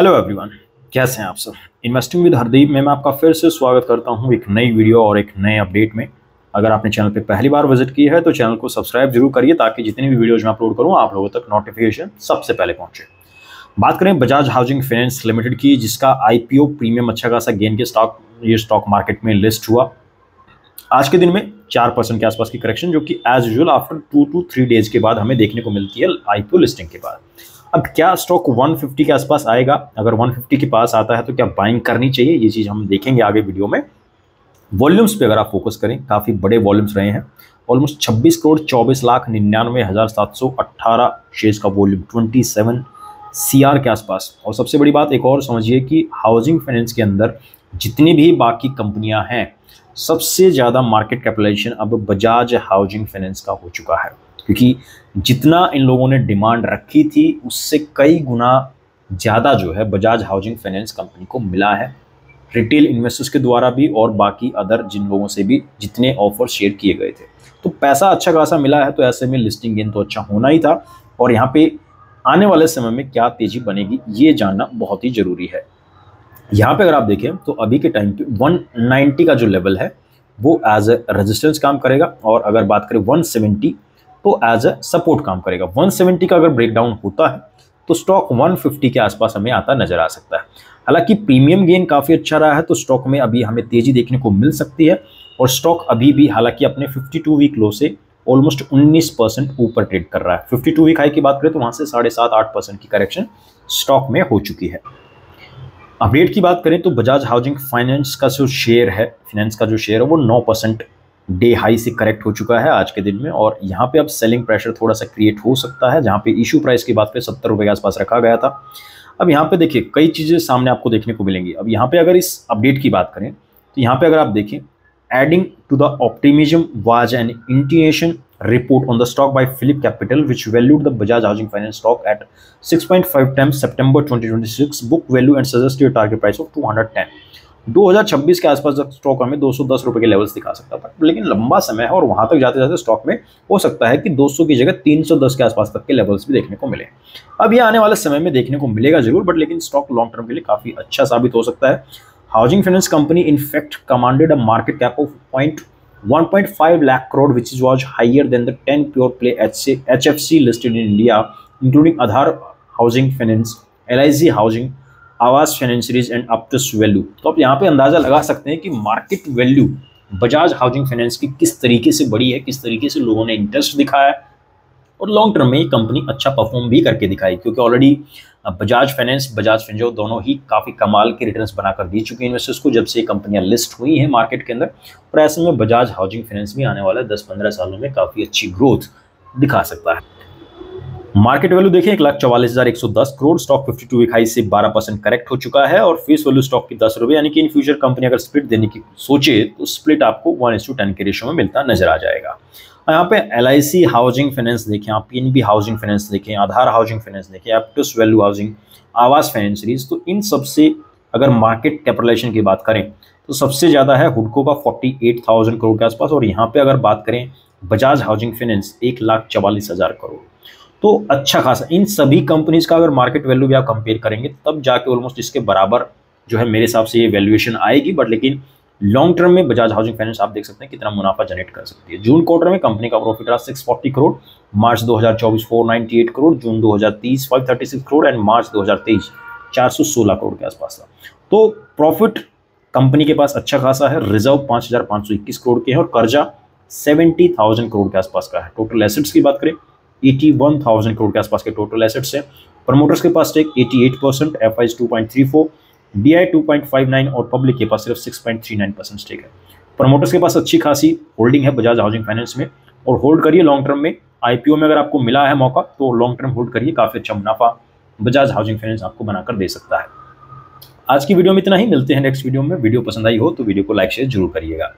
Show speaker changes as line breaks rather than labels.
Hello everyone कैसे हैं आप सब? इन्वेस्टिंग विद हरदीप में मैं आपका फिर से स्वागत करता हूँ एक नई वीडियो और एक नए अपडेट में। अगर आपने चैनल पे पहली बार विज़िट की है तो चैनल को सब्सक्राइब ज़रूर करिए ताकि जितनी भी वीडियोज़ मैं अपलोड करूँ, आप लोगों तक नोटिफिकेशन सबसे पहले पहुँचे। बात करें बजाज हाउसिंग फाइनेंस लिमिटेड की, जिसका आईपीओ प्रीमियम अच्छा खासा गेन के स्टॉक ये स्टॉक मार्केट में लिस्ट हुआ। आज के दिन में चार परसेंट के आसपास की करेक्शन जो कि as usual after two two three days के बाद हमें देखने को मिलती है आईपीओ लिस्टिंग के बाद। अब क्या स्टॉक 150 के आसपास आएगा? अगर 150 के पास आता है तो क्या बाइंग करनी चाहिए? ये चीज़ हम देखेंगे आगे वीडियो में। वॉल्यूम्स पे अगर आप फोकस करें, काफ़ी बड़े वॉल्यूम्स रहे हैं। ऑलमोस्ट 26 करोड़ 24 लाख निन्यानवे हज़ार सात सौ अट्ठारह शेयर्स का वॉल्यूम 27 सीआर के आसपास। और सबसे बड़ी बात एक और, समझिए कि हाउसिंग फाइनेंस के अंदर जितनी भी बाकी कंपनियाँ हैं, सबसे ज़्यादा मार्केट कैपिटलाइजेशन अब बजाज हाउसिंग फाइनेंस का हो चुका है। क्योंकि जितना इन लोगों ने डिमांड रखी थी, उससे कई गुना ज़्यादा जो है बजाज हाउसिंग फाइनेंस कंपनी को मिला है। रिटेल इन्वेस्टर्स के द्वारा भी और बाकी अदर जिन लोगों से भी जितने ऑफ़र शेयर किए गए थे। तो पैसा अच्छा खासा मिला है तो ऐसे में लिस्टिंग गेन तो अच्छा होना ही था। और यहाँ पे आने वाले समय में क्या तेज़ी बनेगी, ये जानना बहुत ही ज़रूरी है। यहाँ पे अगर आप देखें तो अभी के टाइम पे 190 का जो लेवल है, वो एज ए रेजिस्टेंस काम करेगा। और अगर बात करें 170 तो एज ए सपोर्ट काम करेगा। 170 का अगर ब्रेकडाउन होता है तो स्टॉक 150 के आसपास हमें आता नज़र आ सकता है। हालाँकि प्रीमियम गेन काफ़ी अच्छा रहा है तो स्टॉक में अभी हमें तेज़ी देखने को मिल सकती है और स्टॉक अभी भी हालाँकि अपने 52 वीक लो से ऑलमोस्ट 19 परसेंट ऊपर ट्रेड कर रहा है। 52 वीक हाई की बात करें तो वहाँ से साढ़े सात आठ परसेंट की करेक्शन स्टॉक में हो चुकी है। अपडेट की बात करें तो बजाज हाउसिंग फाइनेंस का जो शेयर है फाइनेंस का जो शेयर है, वो नौ परसेंट डे हाई से करेक्ट हो चुका है आज के दिन में और यहाँ पे अब सेलिंग प्रेशर थोड़ा सा क्रिएट हो सकता है जहाँ पे इशू प्राइस की बात पे सत्तर रुपये के आसपास रखा गया था अब यहाँ पे देखिए कई चीज़ें सामने आपको देखने को मिलेंगी अब यहाँ पे अगर इस अपडेट की बात करें तो यहाँ पे अगर आप देखें adding to the optimism was an initiation report on the stock by Philip Capital, which valued the Bajaj Housing Finance stock at 6.5 times September 2026 book value and suggested a target price of 210. 2026 के आसपास तक stock हमें 210 रुपए के levels दिखा सकता था। लेकिन लंबा समय है और वहाँ तक जाते जाते स्टॉक में हो सकता है कि 200 की जगह 310 के आसपास तक के लेवल्स भी देखने को मिले। अब ये आने वाले समय में देखने को मिलेगा ज़रूर बट लेकिन स्टॉक लॉन्ग टर्म के लिए काफ़ी अच्छा साबित हो सकता है। Housing finance company in fact commanded a market cap of point lakh 1.5 lakh crore which was higher than the 10 pure play HFC listed in India including Aadhar Housing Finance, LIC Housing आवास फाइनेंसरीज and अपटस value तो आप यहाँ पे अंदाज़ा लगा सकते हैं कि market value Bajaj housing finance की किस तरीके से बड़ी है, किस तरीके से लोगों ने इंटरेस्ट दिखाया और लॉन्ग टर्म में ये कंपनी अच्छा परफॉर्म भी करके दिखाई, क्योंकि ऑलरेडी बजाज फाइनेंस बजाज फिंजो दोनों ही काफ़ी कमाल के रिटर्न्स बनाकर दी चुके हैं इन्वेस्टर्स को, जब से ये कंपनियाँ लिस्ट हुई हैं मार्केट के अंदर। और ऐसे में बजाज हाउसिंग फाइनेंस भी आने वाला है दस पंद्रह सालों में काफ़ी अच्छी ग्रोथ दिखा सकता है। मार्केट वैल्यू देखें, एक लाख चौवालीस हज़ार एक सौ दस crore, stock fifty two week high से बारह परसेंट करेक्ट हो चुका है और फेस वैल्यू स्टॉक की दस रुपए, यानी कि इन फ्यूचर कंपनी अगर स्प्लिट देने की सोचे तो स्प्लिट आपको वन इस टू टेन के रेशो में मिलता नज़र आ जाएगा। यहाँ पे एल हाउसिंग फाइनेंस देखें, आप PNB हाउसिंग फाइनेंस देखें, आधार हाउसिंग फाइनेंस देखें Aptus value housing Aavas financiers तो इन सबसे अगर मार्केट कैपिटलाइजेशन की बात करें तो सबसे ज़्यादा है हुडको का फोर्टी एट थाउज़ेंड करोड़ के आसपास, और यहाँ पे अगर बात करें, बजाज हाउसिंग फाइनेंस एक लाख चवालीस हज़ार करोड़। तो अच्छा खासा, इन सभी कंपनीज़ का अगर मार्केट वैल्यू भी आप कंपेयर करेंगे, तब जाके ऑलमोस्ट इसके बराबर जो है मेरे हिसाब से ये वैल्यूएशन आएगी बट लेकिन लॉन्ग टर्म में बजाज हाउसिंग फाइनेंस आप देख सकते हैं कितना मुनाफा जनरेट कर सकती है। जून क्वार्टर में कंपनी का प्रॉफिट रहा 640 crore March 2024 498 crore June 2030 536 crore and March 2023 416 crore के आसपास था तो प्रॉफिट कंपनी के पास अच्छा खासा है रिज़र्व पाँच करोड़ के हैं और कर्जा सेवेंटी करोड़ के आसपास का है। टोटल एसेट्स की बात करें 81,000 करोड़ के आसपास के टोटल एसेट्स हैं। प्रमोटर्स के पास टेक 88 percent F I two point three four D I two point five nine और पब्लिक के पास सिर्फ़ six point three nine percent stake है। प्रमोटर्स के पास अच्छी खासी होल्डिंग है बजाज हाउसिंग फाइनेंस में। और होल्ड करिए लॉन्ग टर्म में। आईपीओ में अगर आपको मिला है मौका तो लॉन्ग टर्म होल्ड करिए। काफ़ी अच्छा मुनाफा बजाज हाउसिंग फाइनेंस आपको बनाकर दे सकता है। आज की वीडियो में इतना ही। मिलते हैं नेक्स्ट वीडियो में। वीडियो पसंद आई हो तो वीडियो को लाइक शेयर ज़रूर करिएगा।